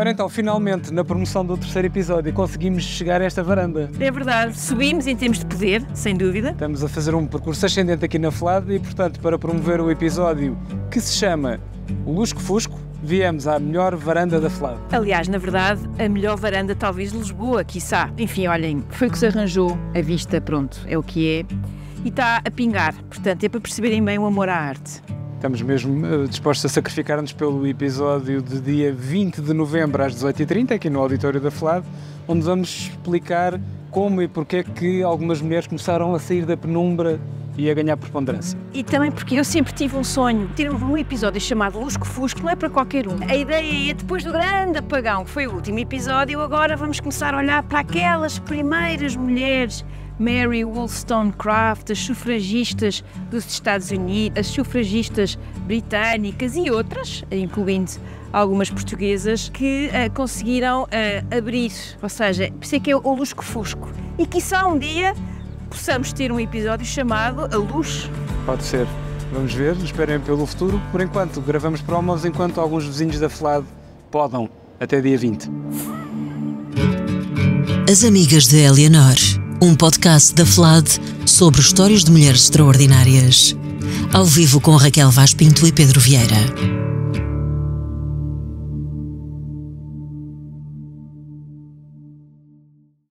Ora então, finalmente, na promoção do terceiro episódio, conseguimos chegar a esta varanda. É verdade, subimos em termos de poder, sem dúvida. Estamos a fazer um percurso ascendente aqui na FLAD e, portanto, para promover o episódio que se chama Lusco Fusco, viemos à melhor varanda da FLAD. Aliás, na verdade, a melhor varanda talvez de Lisboa, quiçá. Enfim, olhem, foi o que se arranjou, a vista, pronto, é o que é. E está a pingar, portanto, é para perceberem bem o amor à arte. Estamos mesmo uh, dispostos a sacrificar-nos pelo episódio de dia 20 de novembro às 18h30, aqui no auditório da FLAD, onde vamos explicar como e porque é que algumas mulheres começaram a sair da penumbra e a ganhar preponderância. E também porque eu sempre tive um sonho, ter um episódio chamado Lusco Fusco, não é para qualquer um. A ideia é, depois do grande apagão, que foi o último episódio, agora vamos começar a olhar para aquelas primeiras mulheres Mary Wollstonecraft, as sufragistas dos Estados Unidos, as sufragistas britânicas e outras, incluindo algumas portuguesas, que uh, conseguiram uh, abrir, ou seja, por isso é que é o lusco-fusco. E quiçá um dia possamos ter um episódio chamado A Luz. Pode ser. Vamos ver, esperem pelo futuro. Por enquanto, gravamos promos enquanto alguns vizinhos da FLAD podam, até dia 20. As Amigas de Eleanor um podcast da FLAD sobre histórias de mulheres extraordinárias. Ao vivo com Raquel Vaz Pinto e Pedro Vieira.